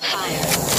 Fire.